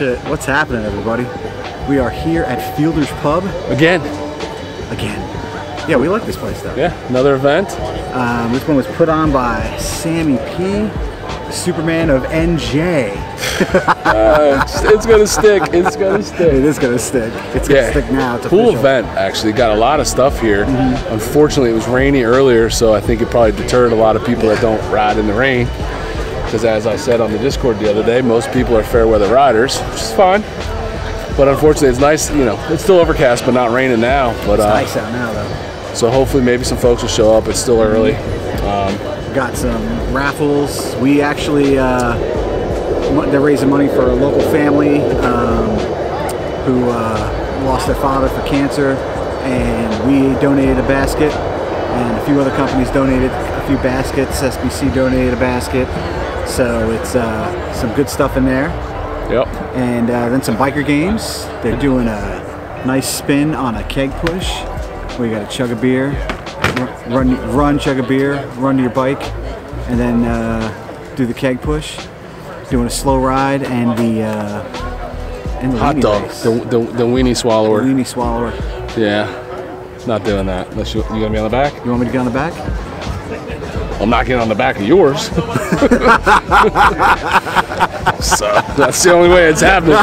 Shit! What's happening, everybody? We are here at Fielder's Pub Again, again. Yeah, we like this place though. yeah, another event. Um, this one was put on by Sammy P, Superman of NJ. Uh, it's, it's gonna stick. It's gonna stick. It is gonna stick. It's gonna Yeah, stick now. It's cool official. event. Actually, got a lot of stuff here. Mm-hmm. Unfortunately, it was rainy earlier, so I think it probably deterred a lot of people that don't ride in the rain. Because as I said on the Discord the other day, most people are fair weather riders, which is fine. But unfortunately, it's nice. You know, it's still overcast, but not raining now. But It's uh, nice out now though. so hopefully, maybe some folks will show up. It's still early. Got some raffles. We actually, uh, they're raising money for a local family um, who uh, lost their father for cancer, and we donated a basket, and a few other companies donated a few baskets. SBC donated a basket, so it's uh, some good stuff in there. Yep. and uh, then some biker games. They're doing a nice spin on a keg push where you got to chug a beer, run, run, chug a beer, run to your bike, and then uh, do the keg push. Doing a slow ride and the uh, and the Hot weenie dog, race. the, the, the weenie swallower. weenie swallower. Yeah, not doing that. Unless you, you gonna be on the back? You want me to get on the back? I'm not getting on the back of yours. so that's the only way it's happening.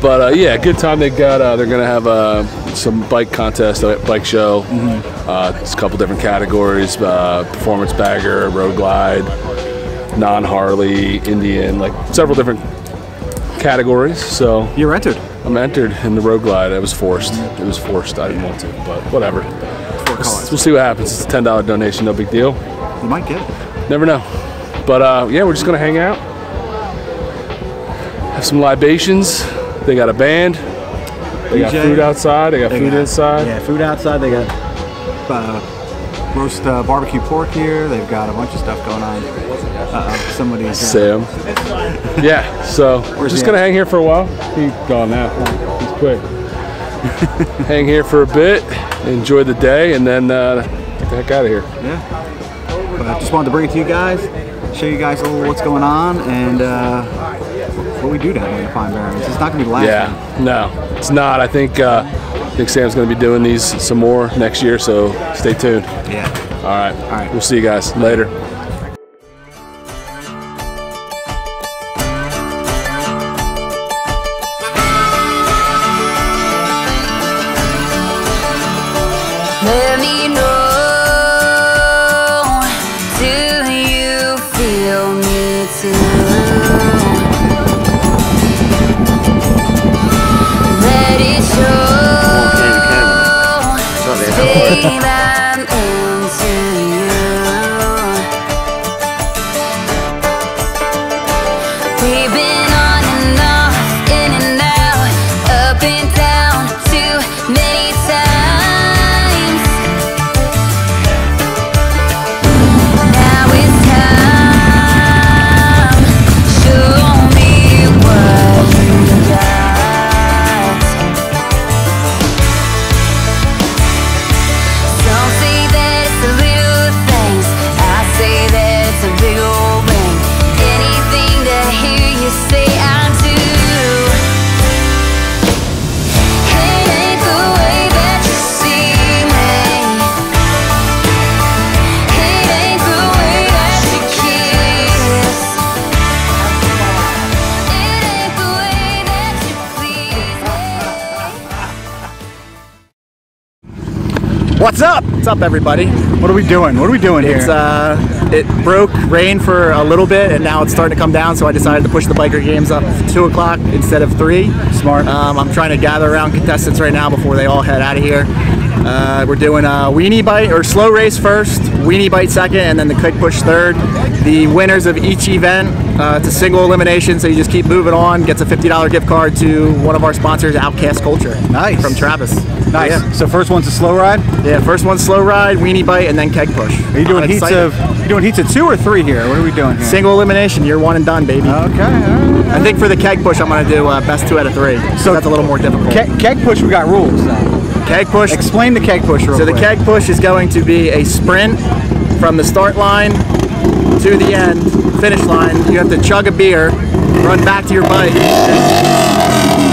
But uh, yeah, good time they got. Uh, they're gonna have uh, some bike contest, uh, bike show. Uh, it's a couple different categories: uh, performance bagger, road glide, non-Harley, Indian, like several different categories. So You're entered. I'm entered in the road glide. I was forced. It was forced. I didn't want to, but whatever. Four colors. We'll see what happens. It's a ten dollar donation, no big deal. You might get it. Never know. But uh, yeah, we're just gonna hang out, have some libations. They got a band. They got food outside. They got They food got- inside. Yeah, food outside. They got uh, roast uh, barbecue pork here. They've got a bunch of stuff going on. Uh-oh, somebody's uh, Sam. yeah. So we're just gonna hang here for a while. He's gone now. He's quick. hang here for a bit, enjoy the day, and then uh, get the heck out of here. Yeah. But I just wanted to bring it to you guys, show you guys a little what's going on, and uh, what we do down here in the Pine Barrens. It's not going to be the last Yeah, no, it's not. I think uh, I think Sam's going to be doing these some more next year, so stay tuned. Yeah. All right, All right. We'll see you guys later. Reina. What's up? What's up, everybody? What are we doing? What are we doing It's here? uh, it broke rain for a little bit, and now it's starting to come down. So I decided to push the biker games up two o'clock instead of three. Smart. Um, I'm trying to gather around contestants right now before they all head out of here. Uh, we're doing a weenie bite or slow race first, weenie bite second, and then the quick push third. The winners of each event, uh, it's a single elimination, so you just keep moving on. Gets a $50 gift card to one of our sponsors, Outcast Culture. Nice. From Travis. nice. Yeah. So first one's a slow ride. Yeah, first one's slow ride, weenie bite, and then keg push. Are you doing I'm heats excited. of? You doing heats of two or three here? What are we doing here? Single elimination, you're one and done, baby. Okay. all right. I think for the keg push, I'm gonna do uh, best two out of three. So that's a little more difficult. Ke- keg push. We got rules. Now. Keg push. Explain the keg push real So the keg push is going to be a sprint from the start line to the end, finish line. You have to chug a beer run back to your bike,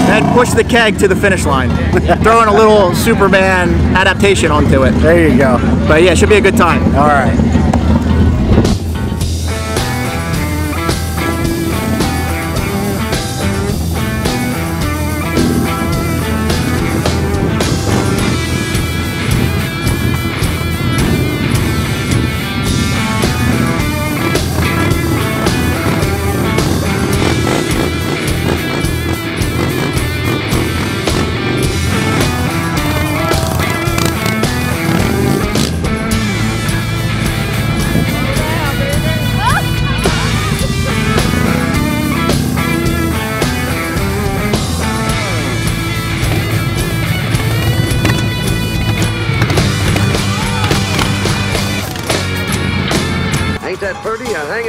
and push the keg to the finish line. Throwing a little Superman adaptation onto it. There you go. But yeah, it should be a good time. All right.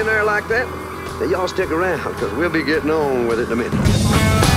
Uh, there like that? Y'all stick around, because we'll be getting on with it in a minute.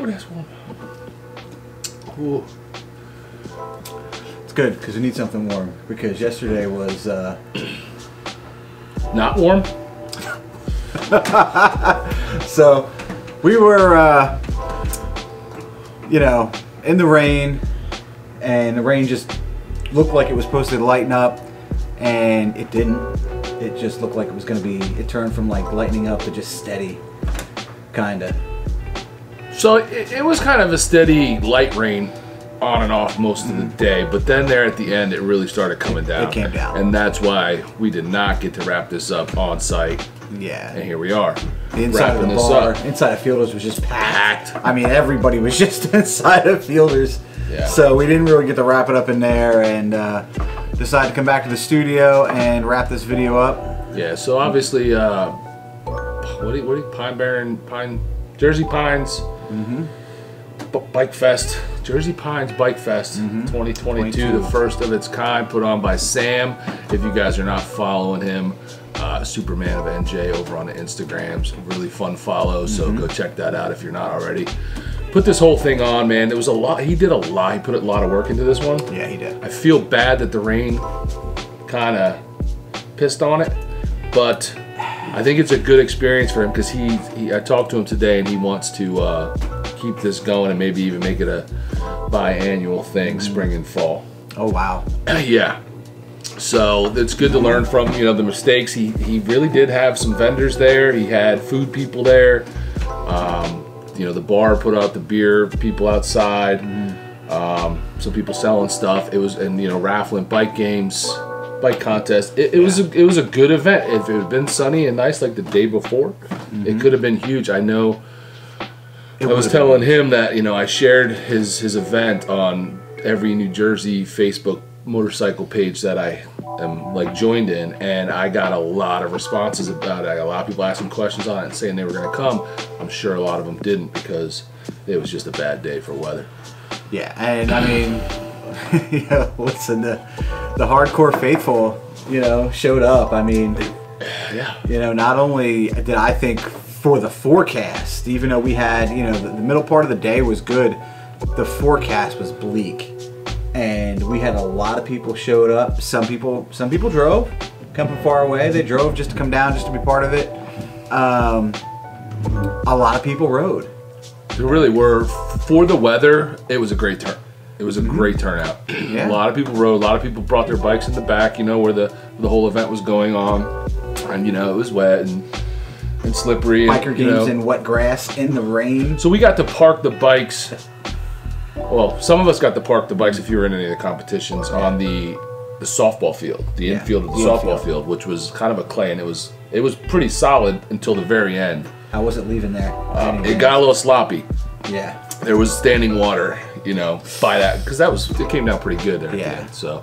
Ooh, that's warm. Ooh. It's good because we need something warm. Because yesterday was uh, Not warm? so we were uh, you know in the rain, and the rain just looked like it was supposed to lighten up, and it didn't. It just looked like it was going to be. It turned from like lightening up to just steady, kinda. So it, it was kind of a steady light rain on and off most of the day, but then there at the end it really started coming down. It came down. And that's why we did not get to wrap this up on site. Yeah. And here we are. The inside of the bar, inside of Fielders was just packed. Packed. I mean, everybody was just inside of Fielders. Yeah. So we didn't really get to wrap it up in there and uh, decided to come back to the studio and wrap this video up. Yeah, so obviously, uh, what do you, what do you, Pine Barren, Pine, Jersey Pines, B- Bike Fest, Jersey Pines Bike Fest 2022, 22. the first of its kind, put on by Sam. If you guys are not following him, uh, Superman of NJ over on the Instagrams, really fun follow. So go check that out if you're not already. Put this whole thing on, man. There was a lot. He did a lot. He put a lot of work into this one. Yeah, he did. I feel bad that the rain kind of pissed on it, but I think it's a good experience for him because he, he. I talked to him today and he wants to uh, keep this going and maybe even make it a biannual thing, spring and fall. Oh, wow. yeah. So it's good to learn from you know the mistakes. He he really did have some vendors there. He had food people there. Um, you know the bar put out the beer people outside. Um, some people selling stuff. It was and you know raffling bike games, bike contest. It, it was a, it was a good event. If it had been sunny and nice like the day before, it mm-hmm. could have been huge. I know. I was telling him that you know I shared his his event on every New Jersey Facebook motorcycle page that I am like joined in, and I got a lot of responses about it. I got a lot of people asking questions on it and saying they were going to come. I'm sure a lot of them didn't because it was just a bad day for weather. Yeah, and I mean, you know, listen, the, the hardcore faithful, you know, showed up. I mean, Yeah. you know, not only did I think for the forecast, even though we had, you know, the, the middle part of the day was good, the forecast was bleak. And we had a lot of people showed up. Some people, some people drove, come from far away. They drove just to come down, just to be part of it. Um, a lot of people rode. There really were for the weather. It was a great turn. It was a great turnout. Yeah. A lot of people rode. A lot of people brought their bikes in the back. You know where the the whole event was going on, and you know it was wet and and slippery. and, Biker you games know. in wet grass in the rain. So we got to park the bikes. Well, some of us got to park the bikes if you were in any of the competitions on the the softball field, the Yeah, infield of the, the softball infield. field, which was kind of a clay, and it was it was pretty solid until the very end. I wasn't leaving there? Um, it got a little sloppy. yeah. There was standing water, you know, by that because that was it came down pretty good there. Yeah. end, so.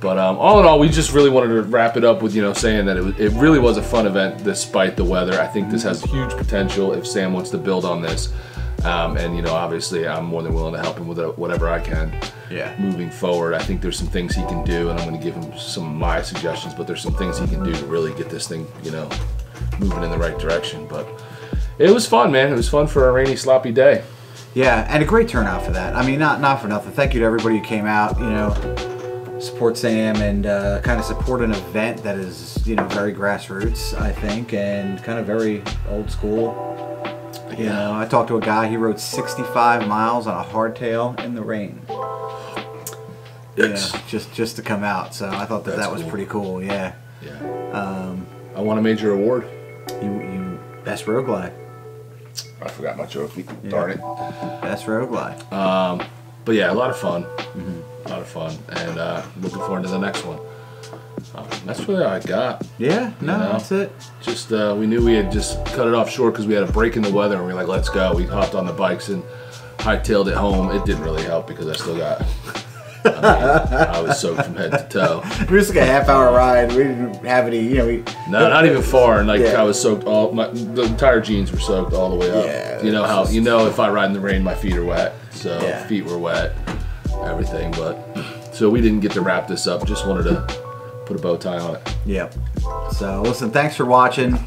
But um, all in all, we just really wanted to wrap it up with you know saying that it, was, it really was a fun event despite the weather. I think this has huge potential if Sam wants to build on this, um, and you know obviously I'm more than willing to help him with whatever I can. Yeah. Moving forward, I think there's some things he can do, and I'm going to give him some of my suggestions. But there's some things he can do to really get this thing, you know, moving in the right direction. But it was fun, man. It was fun for a rainy, sloppy day. Yeah, and a great turnout for that. I mean, not not for nothing. Thank you to everybody who came out. You know, support Sam and uh, kind of support an event that is you know very grassroots. I think and kind of very old school. You know, I talked to a guy. He rode 65 miles on a hardtail in the rain. Yeah, just just to come out. So I thought that That's that was cool. pretty cool. Yeah. Yeah. I won a major award. You you best road glide. I forgot my trophy. Darn it. Best road glide. But yeah, a lot of fun. A lot of fun, and uh, looking forward to the next one. Um, that's really all I got. yeah. No, know. that's it. Just uh, we knew we had just cut it off short because we had a break in the weather, and we were like, "Let's go." We hopped on the bikes and hightailed it home. It didn't really help because I still got. I, mean, I was soaked from head to toe. It was like a half hour ride. We didn't have any. You know, we. No, not even far. And like Yeah. I was soaked all my the entire jeans were soaked all the way up. Yeah, you know how you know if I ride in the rain, my feet are wet. So Yeah. feet were wet, everything. But so we didn't get to wrap this up. Just wanted to put a bow tie on it. Yep. So listen, thanks for watching,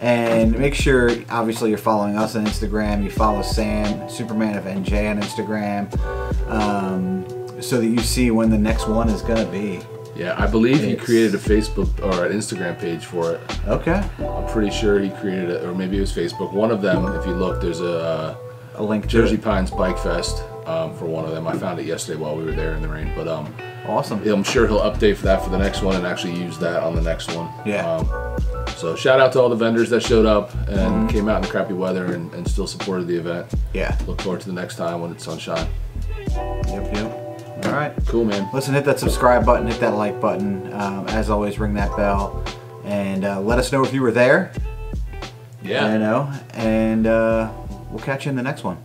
and make sure obviously you're following us on Instagram. You follow Sam Superman of NJ on Instagram, um, so that you see when the next one is gonna be. Yeah, I believe he created a Facebook or an Instagram page for it. Okay. I'm pretty sure he created it, or maybe it was Facebook. One of them, if you look, there's a A link to Jersey it. Pines Bike Fest um, for one of them. I found it yesterday while we were there in the rain, but um, Awesome. I'm sure he'll update for that for the next one and actually use that on the next one. Yeah. Um, so shout out to all the vendors that showed up and Mm-hmm. came out in the crappy weather and, and still supported the event. Yeah. Look forward to the next time when it's sunshine. Yep. Yep. All right. Cool, man. Listen, hit that subscribe button, hit that like button. Um, as always, ring that bell, and uh, let us know if you were there. Yeah. You know, and uh, we'll catch you in the next one.